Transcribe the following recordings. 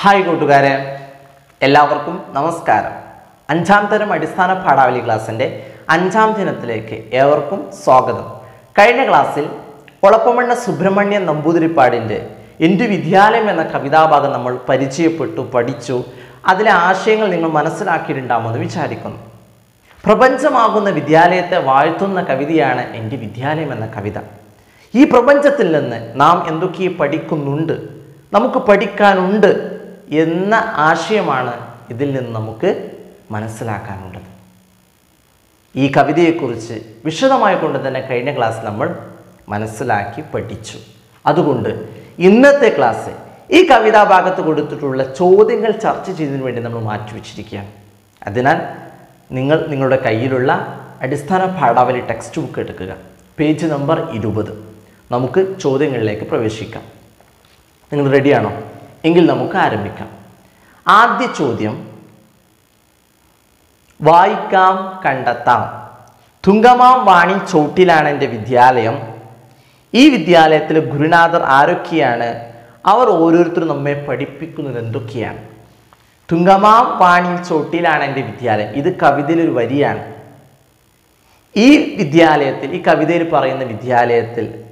Hi കൂട്ടുകാരെ എല്ലാവർക്കും നമസ്കാരം. അഞ്ചാം തരം അടിസ്ഥാന പാഠാവലി ക്ലാസ്സിന്റെ അഞ്ചാം ദിനത്തിലേക്ക് ഏവർക്കും സ്വാഗതം. കഴിഞ്ഞ ക്ലാസ്സിൽ ഒളപ്പമണ്ണ സുബ്രഹ്മണ്യൻ നമ്പൂതിരിപ്പാടിന്റെ എന്റെ വിദ്യാലയം എന്ന കവിതാഭാഗം നമ്മൾ പരിചയപ്പെട്ടു പഠിച്ചു. അതിലെ ആശയങ്ങൾ നിങ്ങൾ മനസ്സിലാക്കിയിട്ടുണ്ടാകുമെന്ന് വിചാരിക്കുന്നു. പ്രപഞ്ചമാകുന്ന വിദ്യാലയത്തെ വാഴ്ത്തുന്ന കവിതയാണ് എന്റെ വിദ്യാലയം എന്ന കവിത. ഈ പ്രപഞ്ചത്തിൽ നിന്ന് നാം എന്തൊക്കെ പഠിക്കുന്നുണ്ട്? നമുക്ക് പഠിക്കാനുണ്ട് എന്ന ആശയമാണ് ഇതിൽ നിന്ന് നമുക്ക് മനസ്സിലാക്കാനുള്ളത്. ഈ കവിതയെക്കുറിച്ച് വിശദമായി കൊണ്ട് തന്നെ കഴിഞ്ഞ ക്ലാസ് നമ്മൾ മനസ്സിലാക്കി പഠിച്ചു. അതുകൊണ്ട് ഇന്നത്തെ ക്ലാസ് ഈ കവിതാ ഭാഗത്ത് കൊടുത്തിട്ടുള്ള ചോദ്യങ്ങൾ ചർച്ച ചെയ്തതിനു വേണ്ടി നമ്മൾ മാറ്റിവെച്ചിരിക്കുകയാണ് അതിനാൽ നിങ്ങൾ നിങ്ങളുടെ കയ്യിലുള്ള അടിസ്ഥാന പാഠാവലി ടെക്സ്റ്റ് ബുക്ക് എടുക്കുക. പേജ് നമ്പർ ഇരുപത്. നമുക്ക് ചോദ്യങ്ങളിലേക്ക് പ്രവേശിക്കാം. നിങ്ങൾ റെഡിയാണോ എങ്കിൽ നമുക്ക് ആരംഭിക്കാം. ആദ്യ ചോദ്യം വായിക്കാം കണ്ടെത്താം. തുങ്കമാം വാണി ചോട്ടിലാണ് എന്റെ വിദ്യാലയം. ഈ വിദ്യാലയത്തിൽ ഗുരുനാഥർ ആരൊക്കെയാണ്? അവർ ഓരോരുത്തരും നമ്മെ പഠിപ്പിക്കുന്നത് എന്തൊക്കെയാണ്? തുങ്കമാം വാണി ചോട്ടിലാണ് എന്റെ വിദ്യാലയം. ഇത് കവിതയിലൊരു വരിയാണ്. ഈ വിദ്യാലയത്തിൽ ഈ കവിതയിൽ പറയുന്ന വിദ്യാലയത്തിൽ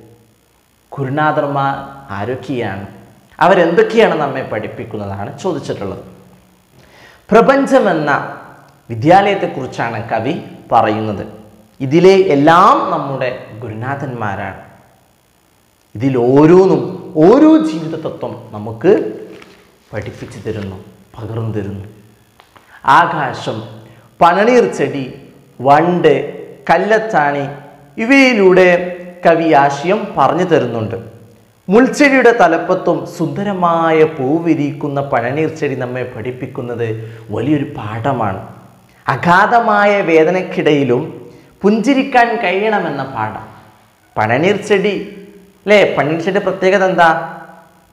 ഗുരുനാഥർമാർ ആരൊക്കെയാണ്? അവരെന്തൊക്കെയാണ് നമ്മെ പഠിപ്പിക്കുന്നതാണ് ചോദിച്ചിട്ടുള്ളത്. പ്രപഞ്ചമെന്ന വിദ്യാലയത്തെക്കുറിച്ചാണ് കവി പറയുന്നത്. ഇതിലെ എല്ലാം നമ്മുടെ ഗുരുനാഥന്മാരാണ്. ഇതിൽ ഓരോന്നും ഓരോ ജീവിത തത്വം നമുക്ക് പഠിപ്പിച്ചു തരുന്നു പകർന്നു തരുന്നു. ആകാശം പണനീർ ചെടി വണ്ട് കല്ലത്താണി ഇവയിലൂടെ കവി ആശയം പറഞ്ഞു തരുന്നുണ്ട്. മുൾച്ചെടിയുടെ തലപ്പത്തും സുന്ദരമായ പൂവിരിക്കുന്ന പഴനീർച്ചെടി നമ്മെ പഠിപ്പിക്കുന്നത് വലിയൊരു പാഠമാണ്. അഗാധമായ വേദനയ്ക്കിടയിലും പുഞ്ചിരിക്കാൻ കഴിയണമെന്ന പാഠം. പഴനീർച്ചെടി ചെടി അല്ലേ? പഴനീർച്ചെടി പ്രത്യേകത എന്താ?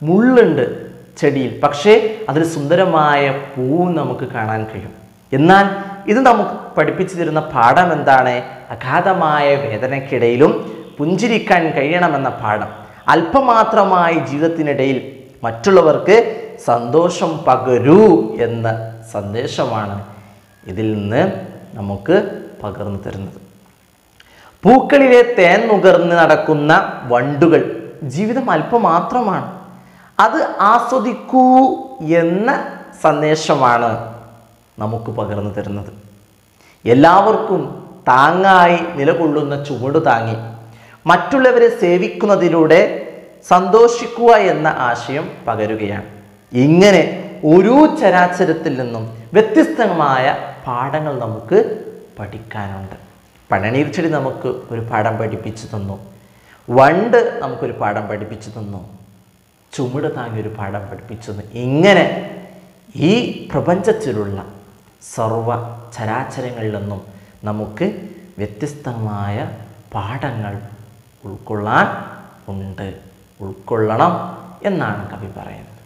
മുള്ളുണ്ട് ചെടിയിൽ പക്ഷേ അതിൽ സുന്ദരമായ പൂവ് നമുക്ക് കാണാൻ കഴിയും. എന്നാൽ ഇത് നമുക്ക് പഠിപ്പിച്ചു തരുന്ന പാഠം എന്താണ്? അഗാധമായ വേദനയ്ക്കിടയിലും പുഞ്ചിരിക്കാൻ കഴിയണമെന്ന പാഠം. അല്പമാത്രമായ ജീവിതത്തിനിടയിൽ മറ്റുള്ളവർക്ക് സന്തോഷം പകരൂ എന്ന സന്ദേശമാണ് ഇതിൽ നിന്ന് നമുക്ക് പകർന്നു തരുന്നത്. പൂക്കളിലെ തേൻ നുകർന്ന് നടക്കുന്ന വണ്ടുകൾ ജീവിതം അല്പമാത്രമാണ്. അത് ആസ്വദിക്കൂ എന്ന സന്ദേശമാണ് നമുക്ക് പകർന്നു തരുന്നത്. എല്ലാവർക്കും താങ്ങായി നിലകൊള്ളുന്ന ചുവട് താങ്ങി മറ്റുള്ളവരെ സേവിക്കുന്നതിലൂടെ സന്തോഷിക്കുക എന്ന ആശയം പകരുകയാണ്. ഇങ്ങനെ ഓരോ ചരാചരത്തിൽ നിന്നും വ്യത്യസ്തമായ പാഠങ്ങൾ നമുക്ക് പഠിക്കാനുണ്ട്. പഴനീർ ചെടി നമുക്ക് ഒരു പാഠം പഠിപ്പിച്ചു തന്നു. വണ്ട് നമുക്കൊരു പാഠം പഠിപ്പിച്ചു തന്നു. ചുമട് ഒരു പാഠം പഠിപ്പിച്ചു തന്നു. ഇങ്ങനെ ഈ പ്രപഞ്ചത്തിലുള്ള സർവ ചരാചരങ്ങളിൽ നിന്നും നമുക്ക് വ്യത്യസ്തമായ പാഠങ്ങൾ ഉൾക്കൊള്ളാൻ ഉണ്ട്. ഉൾക്കൊള്ളണം എന്നാണ് കവി പറയുന്നത്.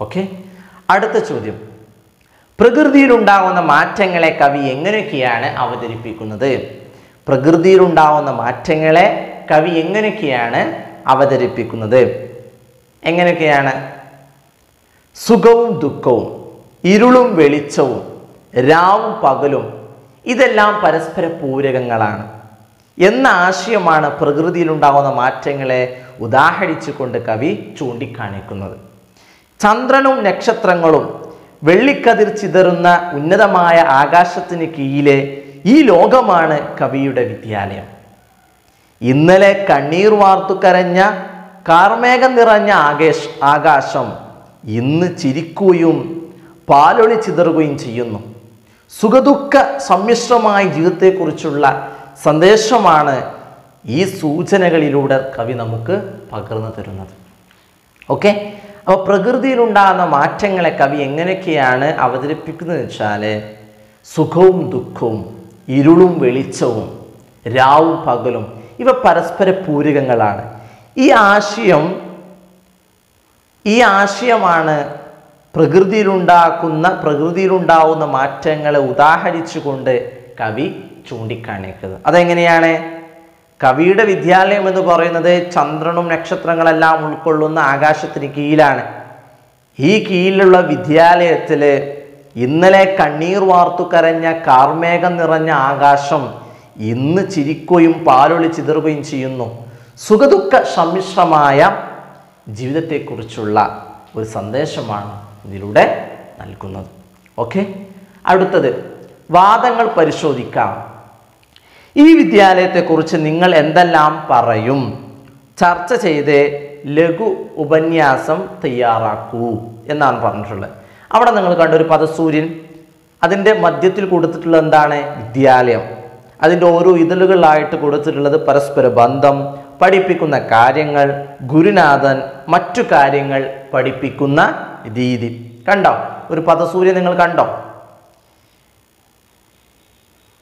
ഓക്കെ അടുത്ത ചോദ്യം. പ്രകൃതിയിലുണ്ടാകുന്ന മാറ്റങ്ങളെ കവി എങ്ങനെയൊക്കെയാണ് അവതരിപ്പിക്കുന്നത്? പ്രകൃതിയിലുണ്ടാകുന്ന മാറ്റങ്ങളെ കവി എങ്ങനെയൊക്കെയാണ് അവതരിപ്പിക്കുന്നത്? എങ്ങനെയൊക്കെയാണ്? സുഖവും ദുഃഖവും ഇരുളും വെളിച്ചവും രാവും പകലും ഇതെല്ലാം പരസ്പര പൂരകങ്ങളാണ്. എന്ന ആശയമാണ് പ്രകൃതിയിലുണ്ടാകുന്ന മാറ്റങ്ങളെ ഉദാഹരിച്ചുകൊണ്ട് കവി ചൂണ്ടിക്കാണിക്കുന്നത്. ചന്ദ്രനും നക്ഷത്രങ്ങളും വെള്ളിക്കതിർ ചിതറുന്ന ഉന്നതമായ ആകാശത്തിന് കീഴിലെ ഈ ലോകമാണ് കവിയുടെ വിദ്യാലയം. ഇന്നലെ കണ്ണീർ വാർത്തു കരഞ്ഞ കാർമേഘം നിറഞ്ഞ ആകേഷ് ആകാശം ഇന്ന് ചിരിക്കുകയും പാലൊളി ചിതറുകയും ചെയ്യുന്നു. സുഖദുഃഖ സമ്മിശ്രമായ ജീവിതത്തെക്കുറിച്ചുള്ള സന്ദേശമാണ് ഈ സൂചനകളിലൂടെ കവി നമുക്ക് പകർന്നു തരുന്നത്. ഓക്കെ അപ്പോൾ പ്രകൃതിയിലുണ്ടാകുന്ന മാറ്റങ്ങളെ കവി എങ്ങനെയൊക്കെയാണ് അവതരിപ്പിക്കുന്നത് വെച്ചാൽ സുഖവും ദുഃഖവും ഇരുളും വെളിച്ചവും രാവും പകലും ഇവ പരസ്പര പൂരകങ്ങളാണ്. ഈ ആശയം ഈ ആശയമാണ് പ്രകൃതിയിലുണ്ടാക്കുന്ന പ്രകൃതിയിലുണ്ടാവുന്ന മാറ്റങ്ങളെ ഉദാഹരിച്ചുകൊണ്ട് കവി ചൂണ്ടിക്കാണിക്കുന്നത്. അതെങ്ങനെയാണ്? കവിയുടെ വിദ്യാലയം എന്ന് പറയുന്നത് ചന്ദ്രനും നക്ഷത്രങ്ങളെല്ലാം ഉൾക്കൊള്ളുന്ന ആകാശത്തിന് കീഴിലാണ്. ഈ കീഴിലുള്ള വിദ്യാലയത്തിൽ ഇന്നലെ കണ്ണീർ വാർത്തു കരഞ്ഞ കാർമേഘം നിറഞ്ഞ ആകാശം ഇന്ന് ചിരിക്കുകയും പാലൊളി ചിതറുകയും ചെയ്യുന്നു. സുഖദുഃഖ സമ്മിശ്രമായ ജീവിതത്തെക്കുറിച്ചുള്ള ഒരു സന്ദേശമാണ് ഇതിലൂടെ നൽകുന്നത്. ഓക്കെ? അടുത്തത്. വാദങ്ങൾ പരിശോധിക്കാം. ഈ വിദ്യാലയത്തെക്കുറിച്ച് നിങ്ങൾ എന്തെല്ലാം പറയും? ചർച്ച ചെയ്ത് ലഘു ഉപന്യാസം തയ്യാറാക്കൂ എന്നാണ് പറഞ്ഞിട്ടുള്ളത്. അവിടെ നിങ്ങൾ കണ്ട ഒരു പദസൂര്യൻ അതിന്റെ മധ്യത്തിൽ കൊടുത്തിട്ടുള്ള എന്താണ്? വിദ്യാലയം. അതിന്റെ ഓരോ ഇതളുകളായിട്ട് കൊടുത്തിട്ടുള്ളത് പരസ്പര ബന്ധം പഠിപ്പിക്കുന്ന കാര്യങ്ങൾ ഗുരുനാഥൻ മറ്റു കാര്യങ്ങൾ പഠിപ്പിക്കുന്ന രീതി. കണ്ടോ? ഒരു പദസൂര്യൻ നിങ്ങൾ കണ്ടോ?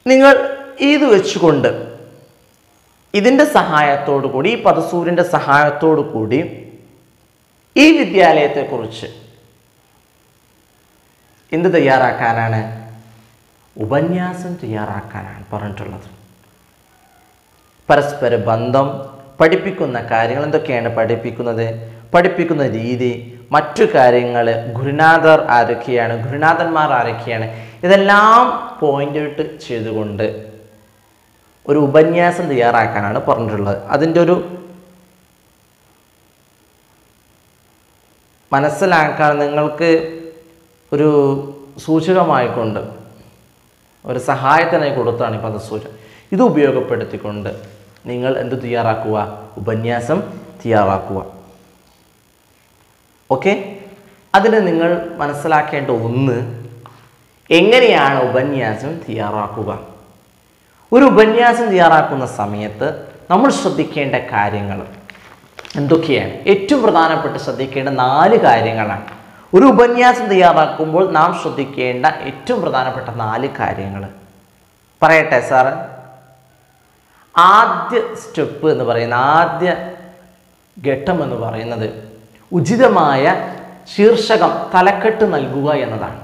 നിങ്ങൾ ഇത് വെച്ചുകൊണ്ട് ഇതിന്റെ സഹായത്തോടു കൂടി ഈ പദസൂര്യന്റെ സഹായത്തോടു കൂടി ഈ വിദ്യാലയത്തെക്കുറിച്ച് എന്ത് തയ്യാറാക്കാനാണ്? ഉപന്യാസം തയ്യാറാക്കാനാണ് പറഞ്ഞിട്ടുള്ളത്. പരസ്പര ബന്ധം പഠിപ്പിക്കുന്ന കാര്യങ്ങൾ എന്തൊക്കെയാണ് പഠിപ്പിക്കുന്നത്? പഠിപ്പിക്കുന്ന രീതി മറ്റു കാര്യങ്ങൾ ഗുരുനാഥർ ആരൊക്കെയാണ് ഗുരുനാഥന്മാർ ആരൊക്കെയാണ് ഇതെല്ലാം പോയിന്റ് ഔട്ട് ചെയ്തുകൊണ്ട് ഒരു ഉപന്യാസം തയ്യാറാക്കാനാണ് പറഞ്ഞിട്ടുള്ളത്. അതിന്റെ ഒരു മനസ്സിലാക്കാൻ നിങ്ങൾക്ക് ഒരു സൂചകമായിക്കൊണ്ട് ഒരു സഹായത്തിനായി കൊടുത്താണ് ഈ പദസൂചന ഇത് ഉപയോഗപ്പെടുത്തിക്കൊണ്ട് നിങ്ങൾ എന്ത് തയ്യാറാക്കുക? ഉപന്യാസം തയ്യാറാക്കുക. ഓക്കെ അതിന് നിങ്ങൾ മനസ്സിലാക്കേണ്ട ഒന്ന് എങ്ങനെയാണ് ഉപന്യാസം തയ്യാറാക്കുക? ഒരു ഉപന്യാസം തയ്യാറാക്കുന്ന സമയത്ത് നമ്മൾ ശ്രദ്ധിക്കേണ്ട കാര്യങ്ങൾ എന്തൊക്കെയാണ്? ഏറ്റവും പ്രധാനപ്പെട്ട് ശ്രദ്ധിക്കേണ്ട നാല് കാര്യങ്ങളാണ്. ഒരു ഉപന്യാസം തയ്യാറാക്കുമ്പോൾ നാം ശ്രദ്ധിക്കേണ്ട ഏറ്റവും പ്രധാനപ്പെട്ട നാല് കാര്യങ്ങൾ. പറയട്ടെ സാറ്. ആദ്യ സ്റ്റെപ്പ് എന്ന് പറയുന്ന ആദ്യ ഘട്ടം എന്ന് പറയുന്നത് ഉചിതമായ ശീർഷകം തലക്കെട്ട് നൽകുക എന്നതാണ്.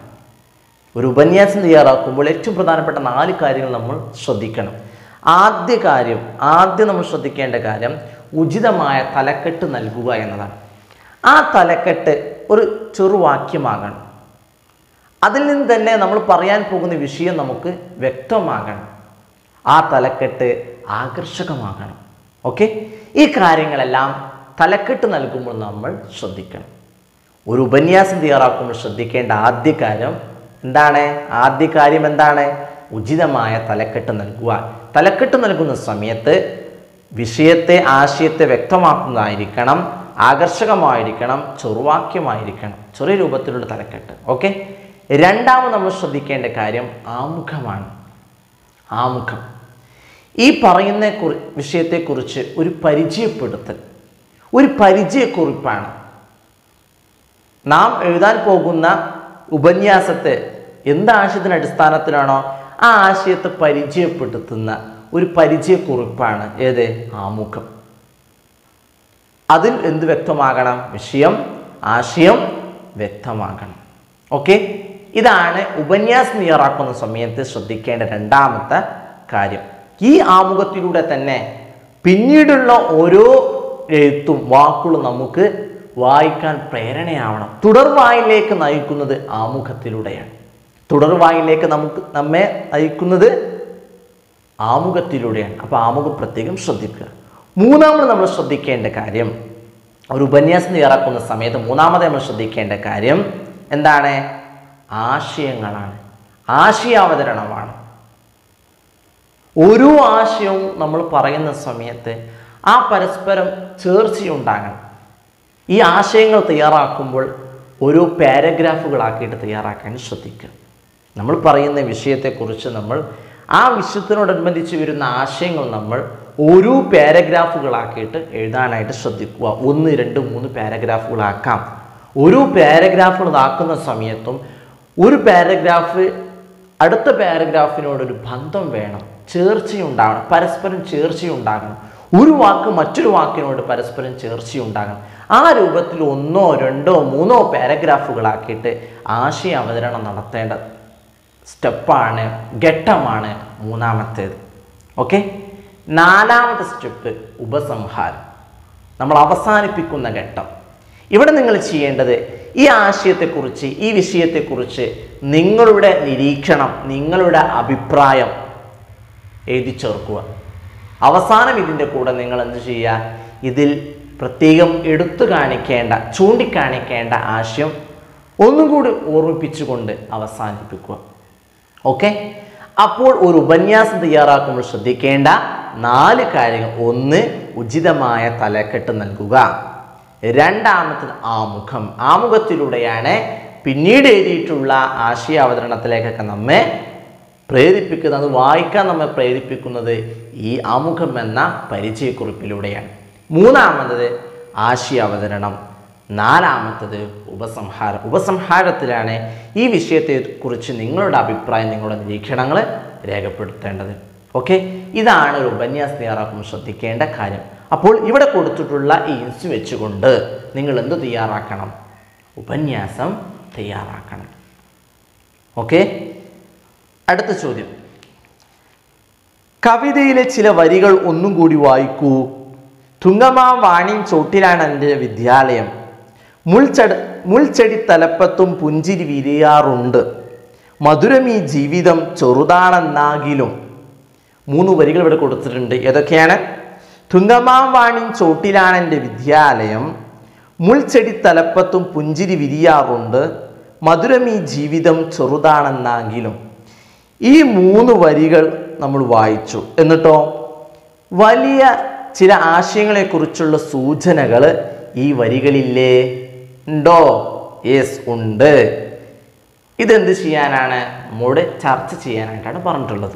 ഒരു ഉപന്യാസം തയ്യാറാക്കുമ്പോൾ ഏറ്റവും പ്രധാനപ്പെട്ട നാല് കാര്യങ്ങൾ നമ്മൾ ശ്രദ്ധിക്കണം. ആദ്യ കാര്യം ആദ്യം നമ്മൾ ശ്രദ്ധിക്കേണ്ട കാര്യം ഉചിതമായ തലക്കെട്ട് നൽകുക എന്നതാണ്. ആ തലക്കെട്ട് ഒരു ചെറുവാക്യമാകണം അതിൽ നിന്ന് തന്നെ നമ്മൾ പറയാൻ പോകുന്ന വിഷയം നമുക്ക് വ്യക്തമാകണം. ആ തലക്കെട്ട് ആകർഷകമാകണം. ഓക്കെ? ഈ കാര്യങ്ങളെല്ലാം തലക്കെട്ട് നൽകുമ്പോൾ നമ്മൾ ശ്രദ്ധിക്കണം. ഒരു ഉപന്യാസം തയ്യാറാക്കുമ്പോൾ ശ്രദ്ധിക്കേണ്ട ആദ്യ കാര്യം എന്താണ്? ആദ്യ കാര്യം എന്താണ്? ഉചിതമായ തലക്കെട്ട് നൽകുക തലക്കെട്ട് നൽകുന്ന സമയത്ത് വിഷയത്തെ ആശയത്തെ വ്യക്തമാക്കുന്നതായിരിക്കണം ആകർഷകമായിരിക്കണം ചെറുവാക്യമായിരിക്കണം ചെറിയ രൂപത്തിലുള്ള തലക്കെട്ട്. ഓക്കെ? രണ്ടാമത് നമ്മൾ ശ്രദ്ധിക്കേണ്ട കാര്യം ആമുഖമാണ്. ആമുഖം. ഈ പറയുന്ന കുറി വിഷയത്തെക്കുറിച്ച് ഒരു പരിചയപ്പെടുത്തൽ. ഒരു പരിചയക്കുറിപ്പാണ്. നാം എഴുതാൻ പോകുന്ന ഉപന്യാസത്തെ എന്ത് ആശയത്തിന്റെ അടിസ്ഥാനത്തിലാണോ ആ ആശയത്തെ പരിചയപ്പെടുത്തുന്ന ഒരു പരിചയക്കുറിപ്പാണ്. ഏത്? ആമുഖം. അതിൽ എന്ത് വ്യക്തമാകണം? വിഷയം ആശയം വ്യക്തമാകണം. ഓക്കെ? ഇതാണ് ഉപന്യാസം തയ്യാറാക്കുന്ന സമയത്ത് ശ്രദ്ധിക്കേണ്ട രണ്ടാമത്തെ കാര്യം. ഈ ആമുഖത്തിലൂടെ തന്നെ പിന്നീടുള്ള ഓരോ എഴുത്തും വാക്കുകളും നമുക്ക് വായിക്കാൻ പ്രേരണയാവണം. തുടർവായിലേക്ക് നയിക്കുന്നത് ആമുഖത്തിലൂടെയാണ്. തുടർവായിലേക്ക് നമുക്ക് നമ്മെ നയിക്കുന്നത് ആമുഖത്തിലൂടെയാണ്. അപ്പോൾ ആമുഖം പ്രത്യേകം ശ്രദ്ധിക്കുക. മൂന്നാമത് നമ്മൾ ശ്രദ്ധിക്കേണ്ട കാര്യം ഒരു ഉപന്യാസം തയ്യാറാക്കുന്ന സമയത്ത് മൂന്നാമത് നമ്മൾ ശ്രദ്ധിക്കേണ്ട കാര്യം എന്താണ്? ആശയങ്ങളാണ്. ആശയാവതരണമാണ്. ഓരോ ആശയവും നമ്മൾ പറയുന്ന സമയത്ത് ആ പരസ്പരം ചേർച്ചയുണ്ടാകണം. ഈ ആശയങ്ങൾ തയ്യാറാക്കുമ്പോൾ ഓരോ പാരഗ്രാഫുകളാക്കിയിട്ട് തയ്യാറാക്കാൻ ശ്രദ്ധിക്കുക. നമ്മൾ പറയുന്ന വിഷയത്തെക്കുറിച്ച് നമ്മൾ ആ വിഷയത്തിനോടനുബന്ധിച്ച് വരുന്ന ആശയങ്ങൾ നമ്മൾ ഓരോ പാരഗ്രാഫുകളാക്കിയിട്ട് എഴുതാനായിട്ട് ശ്രദ്ധിക്കുക. ഒന്ന് രണ്ട് മൂന്ന് പാരഗ്രാഫുകളാക്കാം. ഓരോ പാരഗ്രാഫുകൾ ആക്കുന്ന സമയത്തും ഒരു പാരഗ്രാഫ് അടുത്ത പാരഗ്രാഫിനോടൊരു ബന്ധം വേണം. ചേർച്ചയുണ്ടാകണം. പരസ്പരം ചേർച്ചയുണ്ടാകണം. ഒരു വാക്ക് മറ്റൊരു വാക്കിനോട് പരസ്പരം ചേർച്ചയുണ്ടാകണം ആ രൂപത്തിൽ ഒന്നോ രണ്ടോ മൂന്നോ പാരഗ്രാഫുകളാക്കിയിട്ട് ആശയ അവതരണം നടത്തേണ്ട സ്റ്റെപ്പാണ് ഘട്ടമാണ് മൂന്നാമത്തേത്. ഓക്കെ? നാലാമത്തെ സ്റ്റെപ്പ് ഉപസംഹാരം. നമ്മൾ അവസാനിപ്പിക്കുന്ന ഘട്ടം. ഇവിടെ നിങ്ങൾ ചെയ്യേണ്ടത് ഈ ആശയത്തെക്കുറിച്ച് ഈ വിഷയത്തെക്കുറിച്ച് നിങ്ങളുടെ നിരീക്ഷണം നിങ്ങളുടെ അഭിപ്രായം എഴുതി ചേർക്കുക. അവസാനം ഇതിന്റെ കൂടെ നിങ്ങൾ എന്ത് ചെയ്യുക? ഇതിൽ പ്രത്യേകം എടുത്തു കാണിക്കേണ്ട ചൂണ്ടിക്കാണിക്കേണ്ട ആശയം ഒന്നും കൂടി ഓർമ്മിപ്പിച്ചുകൊണ്ട് അവസാനിപ്പിക്കുക. ഓക്കെ അപ്പോൾ ഒരു ഉപന്യാസം തയ്യാറാക്കുമ്പോൾ ശ്രദ്ധിക്കേണ്ട നാല് കാര്യങ്ങൾ. ഒന്ന് ഉചിതമായ തലക്കെട്ട് നൽകുക. രണ്ടാമത്തത് ആമുഖം. ആമുഖത്തിലൂടെയാണ് പിന്നീട് എഴുതിയിട്ടുള്ള ആശയാവതരണത്തിലേക്കൊക്കെ നമ്മെ പ്രേരിപ്പിക്കുന്നത് അത് വായിക്കാൻ നമ്മെ പ്രേരിപ്പിക്കുന്നത് ഈ ആമുഖം എന്ന പരിചയക്കുറിപ്പിലൂടെയാണ്. മൂന്നാമത്തത് ആശയാവതരണം നാലാമത്തത് ഉപസംഹാരം. ഉപസംഹാരത്തിലാണ് ഈ വിഷയത്തെക്കുറിച്ച് നിങ്ങളുടെ അഭിപ്രായം നിങ്ങളുടെ നിരീക്ഷണങ്ങൾ രേഖപ്പെടുത്തേണ്ടത്. ഓക്കെ? ഇതാണ് ഒരു ഉപന്യാസം തയ്യാറാക്കുമ്പോൾ ശ്രദ്ധിക്കേണ്ട കാര്യം. അപ്പോൾ ഇവിടെ കൊടുത്തിട്ടുള്ള ഈ ഇൻസ് വെച്ചുകൊണ്ട് നിങ്ങൾ എന്ത് തയ്യാറാക്കണം? ഉപന്യാസം തയ്യാറാക്കണം. ഓക്കെ? അടുത്ത ചോദ്യം. കവിതയിലെ ചില വരികൾ ഒന്നും കൂടി വായിക്കൂ. തുങ്കമാ വാണിയും ചോട്ടിലാണ് എന്റെ വിദ്യാലയം. മുൾച്ചട മുൾച്ചെടി തലപ്പത്തും പുഞ്ചിരി വിരിയാറുണ്ട്. മധുരം ഈ ജീവിതം ചെറുതാണെന്നാകിലും. മൂന്ന് വരികൾ ഇവിടെ കൊടുത്തിട്ടുണ്ട്. ഏതൊക്കെയാണ്? തുങ്കമാം വാണിയും ചോട്ടിലാണ് എന്റെ വിദ്യാലയം. മുൾച്ചെടി തലപ്പത്തും പുഞ്ചിരി വിരിയാറുണ്ട്. മധുരം ഈ ജീവിതം ചെറുതാണെന്നാകിലും. ഈ മൂന്ന് വരികൾ നമ്മൾ വായിച്ചു. എന്നിട്ടോ? വലിയ ചില ആശയങ്ങളെക്കുറിച്ചുള്ള സൂചനകൾ ഈ വരികളില്ലേ? ഉണ്ടോ? യെസ് ഉണ്ട്. ഇതെന്ത് ചെയ്യാനാണ്? നമ്മോട് ചർച്ച ചെയ്യാനായിട്ടാണ് പറഞ്ഞിട്ടുള്ളത്.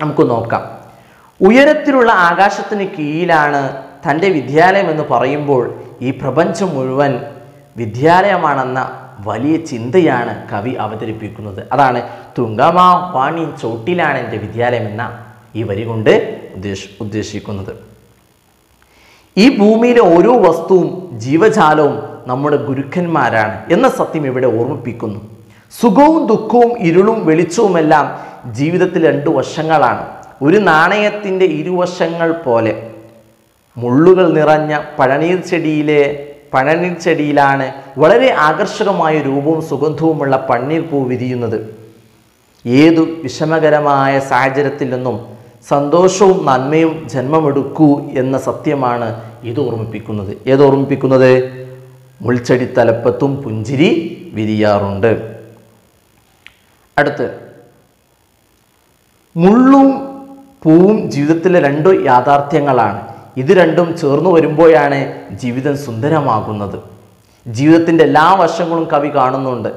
നമുക്ക് നോക്കാം. ഉയരത്തിലുള്ള ആകാശത്തിന് കീഴിലാണ് തന്റെ വിദ്യാലയം എന്ന് പറയുമ്പോൾ ഈ പ്രപഞ്ചം മുഴുവൻ വിദ്യാലയമാണെന്ന വലിയ ചിന്തയാണ് കവി അവതരിപ്പിക്കുന്നത്. അതാണ് തുങ്കമാ വാണി ചോട്ടിലാണ് എന്റെ വിദ്യാലയം എന്ന ഈ വരി കൊണ്ട് ഉദ്ദേശ ഉദ്ദേശിക്കുന്നത്. ഈ ഭൂമിയിലെ ഓരോ വസ്തുവും ജീവജാലവും നമ്മുടെ ഗുരുക്കന്മാരാണ് എന്ന സത്യം ഇവിടെ ഓർമ്മിപ്പിക്കുന്നു. സുഖവും ദുഃഖവും ഇരുളും വെളിച്ചവുമെല്ലാം ജീവിതത്തിൽ രണ്ട് വശങ്ങളാണ്. ഒരു നാണയത്തിന്റെ ഇരുവശങ്ങൾ പോലെ മുള്ളുകൾ നിറഞ്ഞ പഴനീർ ചെടിയിലെ പഴനീർ ചെടിയിലാണ് വളരെ ആകർഷകമായ രൂപവും സുഗന്ധവുമുള്ള പണ്ണീർ പൂ വിരിയുന്നത്. ഏതു വിഷമകരമായ സാഹചര്യത്തിൽ നിന്നും സന്തോഷവും നന്മയും ജന്മമെടുക്കൂ എന്ന സത്യമാണ് ഇത് ഓർമ്മിപ്പിക്കുന്നത്. ഏത് ഓർമ്മിപ്പിക്കുന്നത്? മുൾച്ചെടി തലപ്പത്തും പുഞ്ചിരി വിരിയാറുണ്ട്. അടുത്ത് മുള്ളും പൂവും ജീവിതത്തിലെ രണ്ട് യാഥാർത്ഥ്യങ്ങളാണ്. ഇത് രണ്ടും ചേർന്നു വരുമ്പോഴാണ് ജീവിതം സുന്ദരമാകുന്നത്. ജീവിതത്തിന്റെ എല്ലാ വശങ്ങളും കവി കാണുന്നുണ്ട്.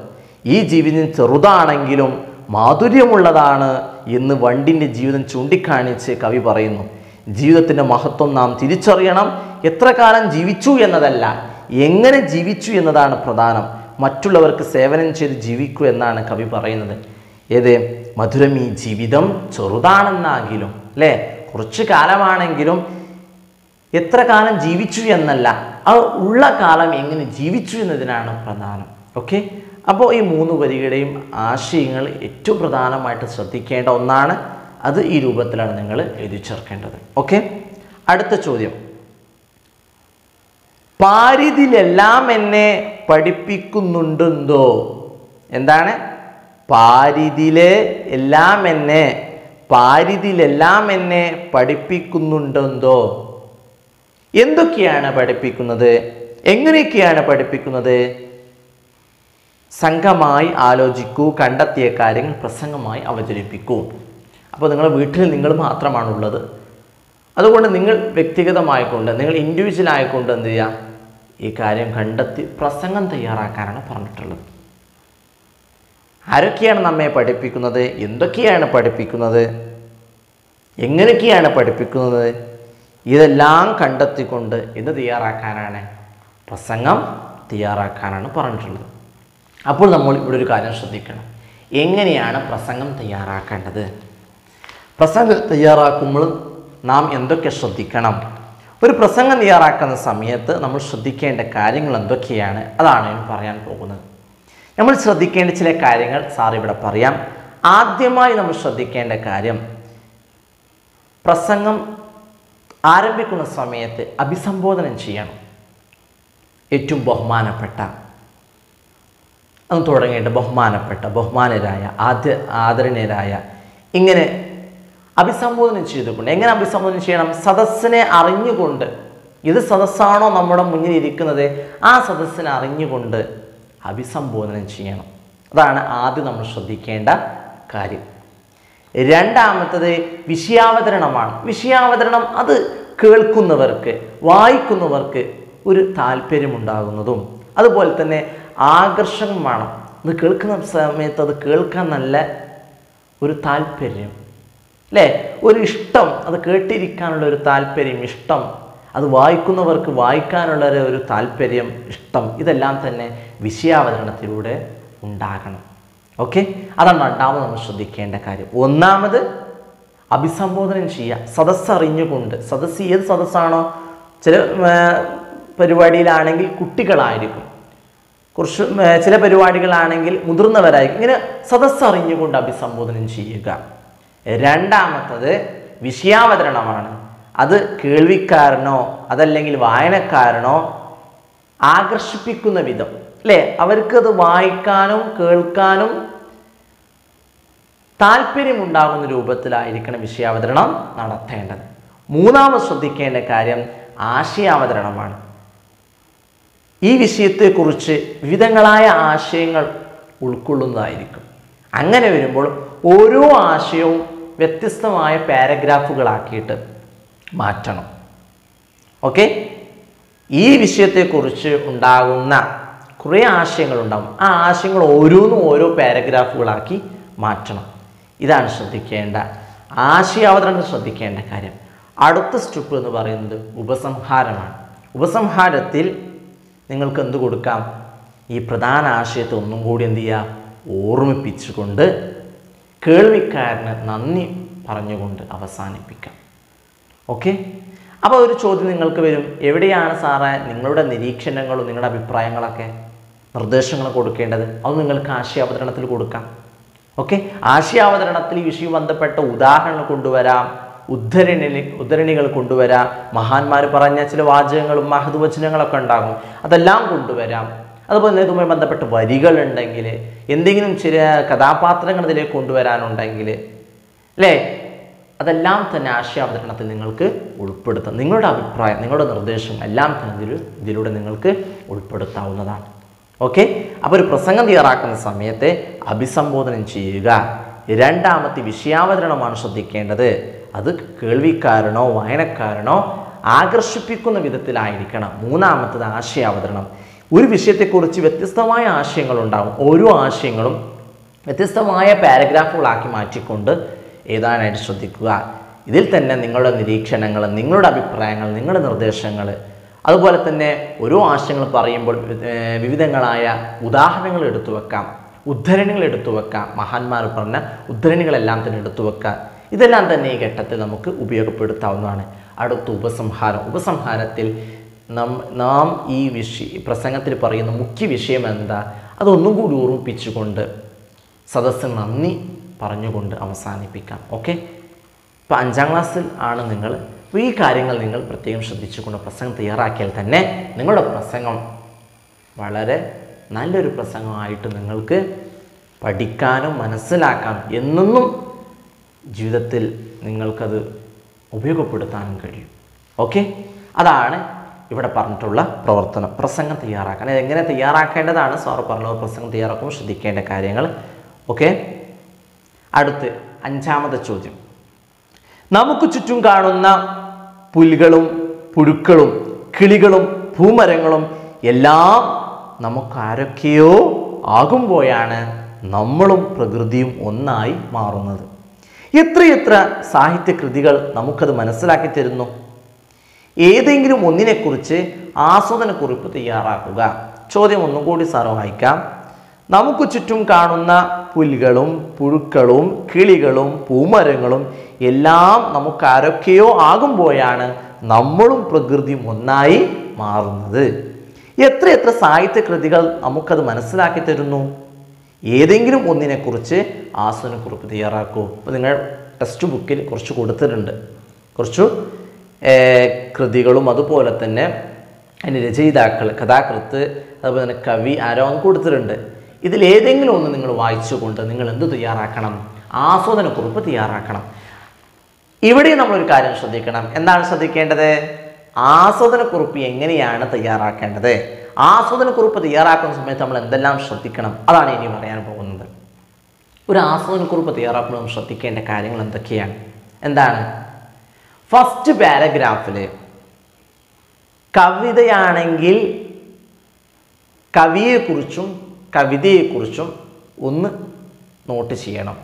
ഈ ജീവിതം ചെറുതാണെങ്കിലും മാധുര്യമുള്ളതാണ് എന്ന് വണ്ടിന്റെ ജീവിതം ചൂണ്ടിക്കാണിച്ച് കവി പറയുന്നു. ജീവിതത്തിന്റെ മഹത്വം നാം തിരിച്ചറിയണം. എത്ര കാലം ജീവിച്ചു എന്നതല്ല എങ്ങനെ ജീവിച്ചു എന്നതാണ് പ്രധാനം. മറ്റുള്ളവർക്ക് സേവനം ചെയ്ത് ജീവിക്കൂ എന്നാണ് കവി പറയുന്നത്. ഏത്? മധുരം ഈ ജീവിതം ചെറുതാണെന്നാകിലും അല്ലേ? കുറച്ച് കാലമാണെങ്കിലും എത്ര കാലം ജീവിച്ചു എന്നല്ല ആ ഉള്ള കാലം എങ്ങനെ ജീവിച്ചു എന്നതിനാണ് പ്രധാനം. ഓക്കെ അപ്പോൾ ഈ മൂന്ന് വരികളുടെയും ആശയങ്ങൾ ഏറ്റവും പ്രധാനമായിട്ട് ശ്രദ്ധിക്കേണ്ട ഒന്നാണ് അത് ഈ രൂപത്തിലാണ് നിങ്ങൾ എഴുതി ചേർക്കേണ്ടത്. ഓക്കെ അടുത്ത ചോദ്യം. പാരിതിലെല്ലാം എന്നെ പഠിപ്പിക്കുന്നുണ്ടോ എന്താണ്? പാരിതിലെ എല്ലാം എന്നെ പാരിതിലെല്ലാം എന്നെ പഠിപ്പിക്കുന്നുണ്ടെന്തോ? എന്തൊക്കെയാണ് പഠിപ്പിക്കുന്നത്? എങ്ങനെയൊക്കെയാണ് പഠിപ്പിക്കുന്നത്? സംഘമായി ആലോചിക്കൂ കണ്ടെത്തിയ കാര്യങ്ങൾ പ്രസംഗമായി അവതരിപ്പിക്കൂ. അപ്പോൾ നിങ്ങളുടെ വീട്ടിൽ നിങ്ങൾ മാത്രമാണുള്ളത്. അതുകൊണ്ട് നിങ്ങൾ വ്യക്തിഗതമായിക്കൊണ്ട് നിങ്ങൾ ഇൻഡിവിജ്വൽ ആയിക്കൊണ്ട് എന്ത് ചെയ്യുക? ഈ കാര്യം കണ്ടെത്തി പ്രസംഗം തയ്യാറാക്കാനാണ് പറഞ്ഞിട്ടുള്ളത്. ആരൊക്കെയാണ് നമ്മെ പഠിപ്പിക്കുന്നത്? എന്തൊക്കെയാണ് പഠിപ്പിക്കുന്നത്? എങ്ങനെയൊക്കെയാണ് പഠിപ്പിക്കുന്നത്? ഇതെല്ലാം കണ്ടെത്തിക്കൊണ്ട് എന്ത് തയ്യാറാക്കാനാണ്? പ്രസംഗം തയ്യാറാക്കാനാണ് പറഞ്ഞിട്ടുള്ളത്. അപ്പോൾ നമ്മൾ ഇവിടെ ഒരു കാര്യം ശ്രദ്ധിക്കണം. എങ്ങനെയാണ് പ്രസംഗം തയ്യാറാക്കേണ്ടത്? പ്രസംഗം തയ്യാറാക്കുമ്പോൾ നാം എന്തൊക്കെ ശ്രദ്ധിക്കണം? ഒരു പ്രസംഗം തയ്യാറാക്കുന്ന സമയത്ത് നമ്മൾ ശ്രദ്ധിക്കേണ്ട കാര്യങ്ങൾ എന്തൊക്കെയാണ്? അതാണ് ഞാൻ പറയാൻ പോകുന്നത്. നമ്മൾ ശ്രദ്ധിക്കേണ്ട ചില കാര്യങ്ങൾ സാർ ഇവിടെ പറയാം. ആദ്യമായി നമ്മൾ ശ്രദ്ധിക്കേണ്ട കാര്യം പ്രസംഗം ആരംഭിക്കുന്ന സമയത്ത് അഭിസംബോധന ചെയ്യണം. ഏറ്റവും ബഹുമാനപ്പെട്ട അന്ന് തുടങ്ങിയിട്ട് ബഹുമാനപ്പെട്ട ബഹുമാനരായ ആദ്യ ആദരണീയരായ ഇങ്ങനെ അഭിസംബോധന ചെയ്തുകൊണ്ട് എങ്ങനെ അഭിസംബോധന ചെയ്യണം? സദസ്സിനെ അറിഞ്ഞുകൊണ്ട്. ഇത് സദസ്സാണോ നമ്മുടെ മുന്നിൽ ഇരിക്കുന്നത് ആ സദസ്സിനെ അറിഞ്ഞുകൊണ്ട് അഭിസംബോധന ചെയ്യണം. അതാണ് ആദ്യം നമ്മൾ ശ്രദ്ധിക്കേണ്ട കാര്യം. രണ്ടാമത്തത് വിഷയാവതരണമാണ്. വിഷയാവതരണം അത് കേൾക്കുന്നവർക്ക് വായിക്കുന്നവർക്ക് ഒരു താല്പര്യമുണ്ടാകുന്നതും. അതുപോലെ തന്നെ ആകർഷകമാണ് അത് കേൾക്കുന്ന സമയത്ത് അത് കേൾക്കാൻ നല്ല ഒരു താല്പര്യം. അല്ലേ? ഒരു ഇഷ്ടം അത് കേട്ടിരിക്കാനുള്ള ഒരു താല്പര്യം ഇഷ്ടം. അത് വായിക്കുന്നവർക്ക് വായിക്കാനുള്ള ഒരു- താല്പര്യം ഇഷ്ടം. ഇതെല്ലാം തന്നെ വിഷയാവതരണത്തിലൂടെ ഉണ്ടാകണം. ഓക്കെ അതാണ് രണ്ടാമത് നമ്മൾ ശ്രദ്ധിക്കേണ്ട കാര്യം. ഒന്നാമത് അഭിസംബോധന ചെയ്യുക. സദസ്സ് അറിഞ്ഞുകൊണ്ട്. സദസ്സ് ഏത് സദസ്സാണോ? ചില പരിപാടിയിലാണെങ്കിൽ കുട്ടികളായിരിക്കും. കുറച്ച് ചില പരിപാടികളാണെങ്കിൽ മുതിർന്നവരായിരിക്കും. ഇങ്ങനെ സദസ്സ് അറിഞ്ഞുകൊണ്ട് അഭിസംബോധനം ചെയ്യുക. രണ്ടാമത്തത് വിഷയാവതരണമാണ്. അത് കേൾവിക്കാരനോ അതല്ലെങ്കിൽ വായനക്കാരനോ ആകർഷിപ്പിക്കുന്ന വിധം. അല്ലേ അവർക്കത് വായിക്കാനും കേൾക്കാനും താല്പര്യമുണ്ടാകുന്ന രൂപത്തിലായിരിക്കണം വിഷയാവതരണം നടത്തേണ്ടത്. മൂന്നാമത് ശ്രദ്ധിക്കേണ്ട കാര്യം ആശയാവതരണമാണ്. ഈ വിഷയത്തെക്കുറിച്ച് വിവിധങ്ങളായ ആശയങ്ങൾ ഉൾക്കൊള്ളുന്നതായിരിക്കും. അങ്ങനെ വരുമ്പോൾ ഓരോ ആശയവും വ്യത്യസ്തമായ പാരഗ്രാഫുകളാക്കിയിട്ട് മാറ്റണം. ഓക്കെ? ഈ വിഷയത്തെക്കുറിച്ച് ഉണ്ടാകുന്ന കുറേ ആശയങ്ങളുണ്ടാകും ആ ആശയങ്ങൾ ഓരോന്നും ഓരോ പാരഗ്രാഫുകളാക്കി മാറ്റണം. ഇതാണ് ശ്രദ്ധിക്കേണ്ട ആശയാവതരണം ശ്രദ്ധിക്കേണ്ട കാര്യം. അടുത്ത സ്റ്റെപ്പ് എന്ന് പറയുന്നത് ഉപസംഹാരമാണ്. ഉപസംഹാരത്തിൽ നിങ്ങൾക്ക് എന്ത് കൊടുക്കാം? ഈ പ്രധാന ആശയത്തെ ഒന്നും കൂടി എന്ത് ചെയ്യുക? ഓർമ്മിപ്പിച്ചുകൊണ്ട് കേൾവിക്കാരന് നന്ദി പറഞ്ഞുകൊണ്ട് അവസാനിപ്പിക്കാം. ഓക്കെ അപ്പോൾ ഒരു ചോദ്യം നിങ്ങൾക്ക് വരും. എവിടെയാണ് സാറേ നിങ്ങളുടെ നിരീക്ഷണങ്ങളും നിങ്ങളുടെ അഭിപ്രായങ്ങളൊക്കെ? നിർദ്ദേശങ്ങൾ കൊടുക്കേണ്ടത്. അത് നിങ്ങൾക്ക് ആശയാവതരണത്തിൽ കൊടുക്കാം. ഓക്കെ ആശയാവതരണത്തിൽ ഈ വിഷയം ബന്ധപ്പെട്ട ഉദാഹരണങ്ങൾ കൊണ്ടുവരാം. ഉദ്ധരണി ഉദ്ധരണികൾ കൊണ്ടുവരാം. മഹാന്മാർ പറഞ്ഞ ചില വാചകങ്ങളും മഹത്വചനങ്ങളൊക്കെ ഉണ്ടാകും. അതെല്ലാം കൊണ്ടുവരാം. അതുപോലെ തന്നെ ഇതുമായി ബന്ധപ്പെട്ട വരികളുണ്ടെങ്കിൽ എന്തെങ്കിലും ചില കഥാപാത്രങ്ങൾ ഇതിലേക്ക് കൊണ്ടുവരാനുണ്ടെങ്കിൽ അല്ലേ? അതെല്ലാം തന്നെ ആശയാവതരണത്തിൽ നിങ്ങൾക്ക് ഉൾപ്പെടുത്താം. നിങ്ങളുടെ അഭിപ്രായം നിങ്ങളുടെ നിർദ്ദേശം എല്ലാം തന്നെ ഇതിലൂടെ നിങ്ങൾക്ക് ഉൾപ്പെടുത്താവുന്നതാണ്. ഓക്കെ അപ്പോൾ ഒരു പ്രസംഗം തയ്യാറാക്കുന്ന സമയത്ത് അഭിസംബോധനം ചെയ്യുക. രണ്ടാമത്തെ വിഷയാവതരണമാണ് ശ്രദ്ധിക്കേണ്ടത്. അത് കേൾവിക്കാരനോ വായനക്കാരനോ ആകർഷിപ്പിക്കുന്ന വിധത്തിലായിരിക്കണം. മൂന്നാമത്തത് ആശയാവതരണം. ഒരു വിഷയത്തെക്കുറിച്ച് വ്യത്യസ്തമായ ആശയങ്ങളുണ്ടാകും ഓരോ ആശയങ്ങളും വ്യത്യസ്തമായ പാരഗ്രാഫുകളാക്കി മാറ്റിക്കൊണ്ട് എഴുതാനായിട്ട് ശ്രദ്ധിക്കുക. ഇതിൽ തന്നെ നിങ്ങളുടെ നിരീക്ഷണങ്ങൾ നിങ്ങളുടെ അഭിപ്രായങ്ങൾ നിങ്ങളുടെ നിർദ്ദേശങ്ങൾ അതുപോലെ തന്നെ ഓരോ ആശയങ്ങൾ പറയുമ്പോൾ വിവിധങ്ങളായ ഉദാഹരണങ്ങൾ എടുത്തു വെക്കാം ഉദ്ധരണികൾ എടുത്തു വെക്കാം മഹാന്മാർ പറഞ്ഞ ഉദ്ധരണികളെല്ലാം തന്നെ എടുത്തു വെക്കാം. ഇതെല്ലാം തന്നെ ഈ ഘട്ടത്തിൽ നമുക്ക് ഉപയോഗപ്പെടുത്താവുന്നതാണ്. അടുത്ത ഉപസംഹാരം. ഉപസംഹാരത്തിൽ നം നാം ഈ വിഷയ പ്രസംഗത്തിൽ പറയുന്ന മുഖ്യ വിഷയം എന്താ? അതൊന്നും കൂടി ഓർമ്മിപ്പിച്ചുകൊണ്ട് സദസ്സ് നന്ദി പറഞ്ഞുകൊണ്ട് അവസാനിപ്പിക്കാം. ഓക്കെ? ഇപ്പോൾ അഞ്ചാം ക്ലാസ്സിൽ ആണ് നിങ്ങൾ അപ്പോൾ ഈ കാര്യങ്ങൾ നിങ്ങൾ പ്രത്യേകം ശ്രദ്ധിച്ചുകൊണ്ട് പ്രസംഗം തയ്യാറാക്കിയാൽ തന്നെ നിങ്ങളുടെ പ്രസംഗം വളരെ നല്ലൊരു പ്രസംഗമായിട്ട് നിങ്ങൾക്ക് പഠിക്കാനും മനസ്സിലാക്കാനും എന്നെന്നും ജീവിതത്തിൽ നിങ്ങൾക്കത് ഉപയോഗപ്പെടുത്താനും കഴിയും. ഓക്കെ? അതാണ് ഇവിടെ പറഞ്ഞിട്ടുള്ള പ്രവർത്തനം. പ്രസംഗം തയ്യാറാക്കാൻ. എങ്ങനെ തയ്യാറാക്കേണ്ടതാണ്? സാറ് പറഞ്ഞത് പ്രസംഗം തയ്യാറാക്കുമ്പോൾ ശ്രദ്ധിക്കേണ്ട കാര്യങ്ങൾ. ഓക്കെ? അടുത്ത് അഞ്ചാമത്തെ ചോദ്യം. നമുക്ക് ചുറ്റും കാണുന്ന പുലുകളും പുഴുക്കളും കിളികളും ഭൂമരങ്ങളും എല്ലാം നമുക്ക് ആരൊക്കെയോ ആകുമ്പോഴാണ് നമ്മളും പ്രകൃതിയും ഒന്നായി മാറുന്നത്. എത്രയെത്ര സാഹിത്യകൃതികൾ നമുക്കത് മനസ്സിലാക്കി തരുന്നു? ഏതെങ്കിലും ഒന്നിനെക്കുറിച്ച് ആസ്വാദനക്കുറിപ്പ് തയ്യാറാക്കുക. ചോദ്യം ഒന്നും കൂടി സാർ വായിക്കാം. നമുക്ക് ചുറ്റും കാണുന്ന പുലുകളും പുഴുക്കളും കിളികളും പൂമരങ്ങളും എല്ലാം നമുക്ക് ആരൊക്കെയോ ആകുമ്പോഴാണ് നമ്മളും പ്രകൃതിയും ഒന്നായി മാറുന്നത്. എത്ര എത്ര സാഹിത്യകൃതികൾ നമുക്കത് മനസ്സിലാക്കി തരുന്നു? ഏതെങ്കിലും ഒന്നിനെക്കുറിച്ച് ആസ്വാദനക്കുറിപ്പ് തയ്യാറാക്കൂ. അപ്പോൾ നിങ്ങൾ ടെക്സ്റ്റ് ബുക്കിൽ കുറച്ച് കൊടുത്തിട്ടുണ്ട്. കുറച്ചു കൃതികളും അതുപോലെ തന്നെ അതിന്റെ രചയിതാക്കൾ കഥാകൃത്ത് അതുപോലെ തന്നെ കവി ആരോ കൊടുത്തിട്ടുണ്ട്. ഇതിലേതെങ്കിലും ഒന്ന് നിങ്ങൾ വായിച്ചുകൊണ്ട് നിങ്ങൾ എന്ത് തയ്യാറാക്കണം? ആസ്വാദനക്കുറിപ്പ് തയ്യാറാക്കണം. ഇവിടെ നമ്മളൊരു കാര്യം ശ്രദ്ധിക്കണം. എന്താണ് ശ്രദ്ധിക്കേണ്ടത്? ആസ്വാദനക്കുറിപ്പ് എങ്ങനെയാണ് തയ്യാറാക്കേണ്ടത്? ആസ്വാദനക്കുറിപ്പ് തയ്യാറാക്കുന്ന സമയത്ത് നമ്മൾ എന്തെല്ലാം ശ്രദ്ധിക്കണം? അതാണ് ഇനി പറയാൻ പോകുന്നത്. ഒരു ആസ്വാദനക്കുറിപ്പ് തയ്യാറാക്കുമ്പോൾ ശ്രദ്ധിക്കേണ്ട കാര്യങ്ങൾ എന്തൊക്കെയാണ്? എന്താണ്? ഫസ്റ്റ് പാരഗ്രാഫിൽ കവിതയാണെങ്കിൽ കവിയെക്കുറിച്ചും കവിതയെക്കുറിച്ചും ഒന്ന് നോട്ട് ചെയ്യണം.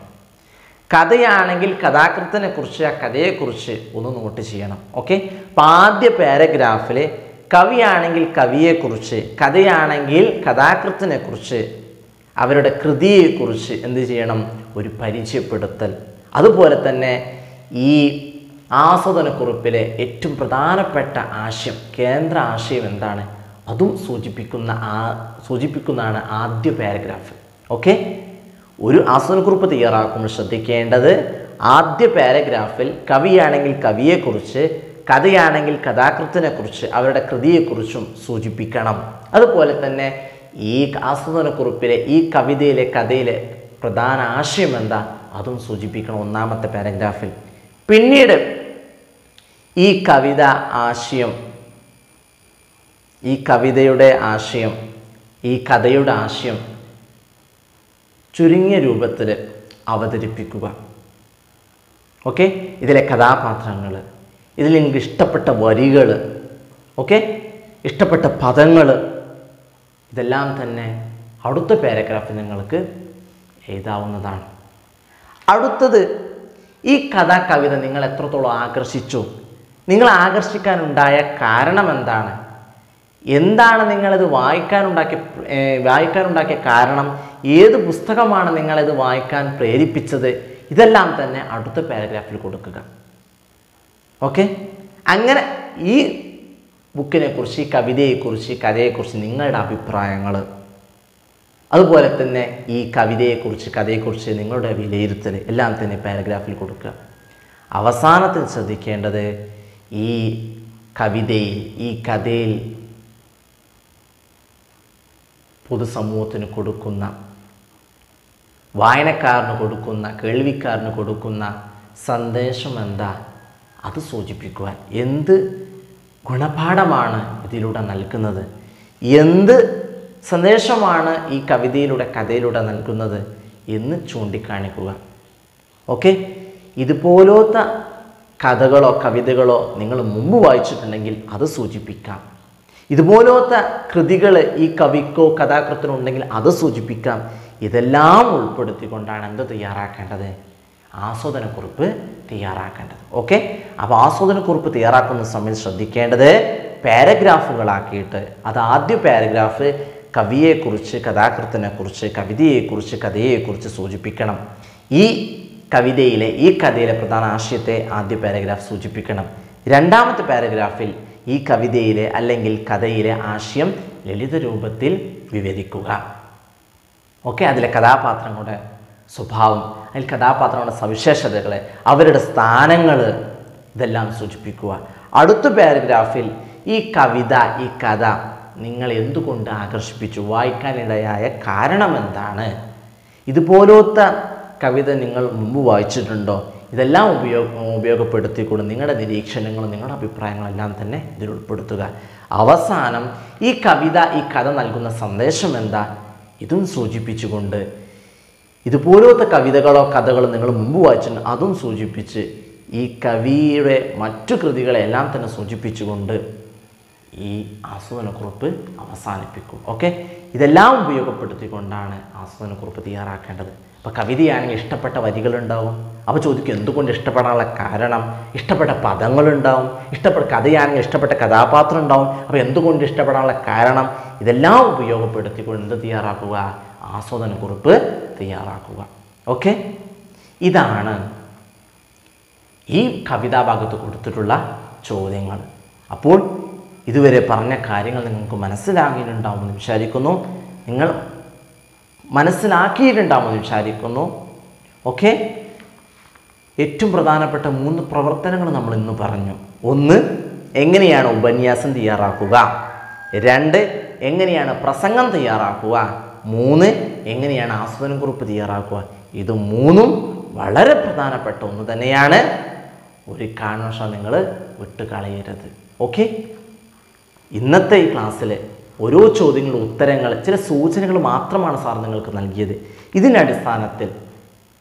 കഥയാണെങ്കിൽ കഥാകൃത്തിനെ കുറിച്ച് ആ കഥയെക്കുറിച്ച് ഒന്ന് നോട്ട് ചെയ്യണം. ഓക്കെ അപ്പം ആദ്യ പാരഗ്രാഫിൽ കവിയാണെങ്കിൽ കവിയെക്കുറിച്ച് കഥയാണെങ്കിൽ കഥാകൃത്തിനെ കുറിച്ച് അവരുടെ കൃതിയെക്കുറിച്ച് എന്ത് ചെയ്യണം? ഒരു പരിചയപ്പെടുത്തൽ. അതുപോലെ തന്നെ ഈ ആസ്വദനക്കുറിപ്പിലെ ഏറ്റവും പ്രധാനപ്പെട്ട ആശയം കേന്ദ്ര ആശയം എന്താണ്? അതും സൂചിപ്പിക്കുന്ന ആ സൂചിപ്പിക്കുന്നതാണ് ആദ്യ പാരഗ്രാഫ്. ഓക്കെ? ഒരു ആസനക്കുറിപ്പ് തയ്യാറാക്കുമ്പോൾ ശ്രദ്ധിക്കേണ്ടത് ആദ്യ പാരഗ്രാഫിൽ കവിയാണെങ്കിൽ കവിയെക്കുറിച്ച് കഥയാണെങ്കിൽ കഥാകൃത്തിനെക്കുറിച്ച് അവരുടെ കൃതിയെക്കുറിച്ചും സൂചിപ്പിക്കണം. അതുപോലെ തന്നെ ഈ ആസ്വദനക്കുറിപ്പിലെ ഈ കവിതയിലെ കഥയിലെ പ്രധാന ആശയം എന്താ? അതും സൂചിപ്പിക്കണം ഒന്നാമത്തെ പാരഗ്രാഫിൽ. പിന്നീട് ഈ കവിത ആശയം ഈ കവിതയുടെ ആശയം ഈ കഥയുടെ ആശയം ചുരുങ്ങിയ രൂപത്തിൽ അവതരിപ്പിക്കുക. ഓക്കെ ഇതിലെ കഥാപാത്രങ്ങൾ ഇതിൽ എനിക്ക് ഇഷ്ടപ്പെട്ട വരികൾ ഓക്കെ ഇഷ്ടപ്പെട്ട പദങ്ങൾ ഇതെല്ലാം തന്നെ അടുത്ത പാരഗ്രാഫ് നിങ്ങൾക്ക് എഴുതാവുന്നതാണ്. അടുത്തത് ഈ കഥാ കവിത നിങ്ങൾ എത്രത്തോളം ആകർഷിച്ചു? നിങ്ങൾ ആകർഷിക്കാനുണ്ടായ കാരണം എന്താണ്? എന്താണ് നിങ്ങളിത് വായിക്കാനുണ്ടാക്കിയ വായിക്കാനുണ്ടാക്കിയ കാരണം? ഏത് പുസ്തകമാണ് നിങ്ങളിത് വായിക്കാൻ പ്രേരിപ്പിച്ചത്? ഇതെല്ലാം തന്നെ അടുത്ത പാരഗ്രാഫിൽ കൊടുക്കുക. ഓക്കെ? അങ്ങനെ ഈ ബുക്കിനെക്കുറിച്ച് ഈ കവിതയെക്കുറിച്ച് കഥയെക്കുറിച്ച് നിങ്ങളുടെ അഭിപ്രായങ്ങൾ അതുപോലെ തന്നെ ഈ കവിതയെക്കുറിച്ച് കഥയെക്കുറിച്ച് നിങ്ങളുടെ വിലയിരുത്തൽ എല്ലാം തന്നെ പാരഗ്രാഫിൽ കൊടുക്കുക. അവസാനത്തിൽ ശ്രദ്ധിക്കേണ്ടത് ഈ കവിതയിൽ ഈ കഥയിൽ പൊതുസമൂഹത്തിന് കൊടുക്കുന്ന വായനക്കാരന് കൊടുക്കുന്ന കേൾവിക്കാരന് കൊടുക്കുന്ന സന്ദേശം എന്താ അത് സൂചിപ്പിക്കുവാൻ. എന്ത് ഗുണപാഠമാണ് ഇതിലൂടെ നൽകുന്നത്? എന്ത് സന്ദേശമാണ് ഈ കവിതയിലൂടെ കഥയിലൂടെ നൽകുന്നത് എന്ന് ചൂണ്ടിക്കാണിക്കുക. ഓക്കെ? ഇതുപോലത്തെ കഥകളോ കവിതകളോ നിങ്ങൾ മുമ്പ് വായിച്ചിട്ടുണ്ടെങ്കിൽ അത് സൂചിപ്പിക്കാം. ഇതുപോലത്തെ കൃതികൾ ഈ കവിക്കോ കഥാകൃത്തിനോ ഉണ്ടെങ്കിൽ അത് സൂചിപ്പിക്കാം. ഇതെല്ലാം ഉൾപ്പെടുത്തിക്കൊണ്ടാണ് എന്ത് തയ്യാറാക്കേണ്ടത്? ആസ്വാദനക്കുറിപ്പ് തയ്യാറാക്കേണ്ടത്. ഓക്കെ? അപ്പോൾ ആസ്വാദനക്കുറിപ്പ് തയ്യാറാക്കുന്ന സമയത്ത് ശ്രദ്ധിക്കേണ്ടത് പാരഗ്രാഫുകളാക്കിയിട്ട്. അത് ആദ്യ പാരഗ്രാഫ് കവിയെക്കുറിച്ച് കഥാകൃത്തിനെക്കുറിച്ച് കവിതയെക്കുറിച്ച് കഥയെക്കുറിച്ച് സൂചിപ്പിക്കണം. ഈ കവിതയിലെ ഈ കഥയിലെ പ്രധാന ആശയത്തെ ആദ്യ പാരഗ്രാഫ് സൂചിപ്പിക്കണം. രണ്ടാമത്തെ പാരഗ്രാഫിൽ ഈ കവിതയിലെ അല്ലെങ്കിൽ കഥയിലെ ആശയം ലളിത രൂപത്തിൽ വിവരിക്കുക. ഓക്കെ അതിലെ കഥാപാത്രങ്ങളുടെ സ്വഭാവം അതിൽ കഥാപാത്രങ്ങളുടെ സവിശേഷതകൾ അവരുടെ സ്ഥാനങ്ങൾ ഇതെല്ലാം സൂചിപ്പിക്കുക. അടുത്ത പാരഗ്രാഫിൽ ഈ കവിത ഈ കഥ നിങ്ങൾ എന്തുകൊണ്ട് ആകർഷിപ്പിച്ചു? വായിക്കാനിടയായ കാരണം എന്താണ്? ഇതുപോലത്തെ കവിത നിങ്ങൾ മുമ്പ് വായിച്ചിട്ടുണ്ടോ? ഇതെല്ലാം ഉപയോഗ ഉപയോഗപ്പെടുത്തിക്കൊണ്ട് നിങ്ങളുടെ നിരീക്ഷണങ്ങളും നിങ്ങളുടെ അഭിപ്രായങ്ങളെല്ലാം തന്നെ ഇതിൽ ഉൾപ്പെടുത്തുക. അവസാനം ഈ കവിത ഈ കഥ നൽകുന്ന സന്ദേശം എന്താ ഇതും സൂചിപ്പിച്ചുകൊണ്ട് ഇതുപോലത്തെ കവിതകളോ കഥകളോ നിങ്ങൾ മുമ്പ് വായിച്ചിട്ടുണ്ട്. അതും സൂചിപ്പിച്ച് ഈ കവിയുടെ മറ്റു കൃതികളെല്ലാം തന്നെ സൂചിപ്പിച്ചുകൊണ്ട് ഈ ആസ്വാദനക്കുറിപ്പ് അവസാനിപ്പിക്കും. ഓക്കെ? ഇതെല്ലാം ഉപയോഗപ്പെടുത്തിക്കൊണ്ടാണ് ആസ്വാദനക്കുറിപ്പ് തയ്യാറാക്കേണ്ടത്. അപ്പോൾ കവിതയാണെങ്കിൽ ഇഷ്ടപ്പെട്ട വരികളുണ്ടാവും. അപ്പോൾ ചോദിക്കും എന്തുകൊണ്ട് ഇഷ്ടപ്പെടാനുള്ള കാരണം? ഇഷ്ടപ്പെട്ട പദങ്ങളുണ്ടാവും ഇഷ്ടപ്പെട്ട കഥയാണെങ്കിൽ ഇഷ്ടപ്പെട്ട കഥാപാത്രം ഉണ്ടാവും. അപ്പോൾ എന്തുകൊണ്ട് ഇഷ്ടപ്പെടാനുള്ള കാരണം? ഇതെല്ലാം ഉപയോഗപ്പെടുത്തിക്കൊണ്ട് എന്ത് തയ്യാറാക്കുക? ആസ്വാദനക്കുറിപ്പ് തയ്യാറാക്കുക. ഓക്കെ? ഇതാണ് ഈ കവിതാ ഭാഗത്ത് കൊടുത്തിട്ടുള്ള ചോദ്യങ്ങൾ. അപ്പോൾ ഇതുവരെ പറഞ്ഞ കാര്യങ്ങൾ നിങ്ങൾക്ക് മനസ്സിലാകിയിട്ടുണ്ടാവുമെന്ന് വിചാരിക്കുന്നു. നിങ്ങൾ മനസ്സിലാക്കിയിട്ടുണ്ടാവുമെന്ന് വിചാരിക്കുന്നു. ഓക്കെ? ഏറ്റവും പ്രധാനപ്പെട്ട മൂന്ന് പ്രവർത്തനങ്ങൾ നമ്മൾ ഇന്ന് പറഞ്ഞു. ഒന്ന് എങ്ങനെയാണ് ഉപന്യാസം തയ്യാറാക്കുക? രണ്ട് എങ്ങനെയാണ് പ്രസംഗം തയ്യാറാക്കുക? മൂന്ന് എങ്ങനെയാണ് ആസ്വാദന കുറിപ്പ് തയ്യാറാക്കുക? ഇത് മൂന്നും വളരെ പ്രധാനപ്പെട്ട ഒന്ന് തന്നെയാണ്. ഒരു കാരണവശാൽ നിങ്ങൾ വിട്ടുകളയരുത് ഓക്കെ? ഇന്നത്തെ ഈ ക്ലാസ്സിൽ ഓരോ ചോദ്യങ്ങളും ഉത്തരങ്ങൾ ചില സൂചനകൾ മാത്രമാണ് സാർ നിങ്ങൾക്ക് നൽകിയത്. ഇതിന്റെ അടിസ്ഥാനത്തിൽ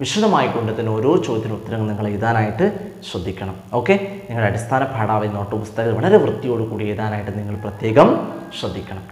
വിശദമായിക്കൊണ്ട് തന്നെ ഓരോ ചോദ്യത്തിനും ഉത്തരങ്ങൾ നിങ്ങൾ എഴുതാനായിട്ട് ശ്രദ്ധിക്കണം. ഓക്കെ നിങ്ങളുടെ അടിസ്ഥാന പാഠാവലി നോട്ട് പുസ്തകം വളരെ വൃത്തിയോടുകൂടി എഴുതാനായിട്ട് നിങ്ങൾ പ്രത്യേകം ശ്രദ്ധിക്കണം.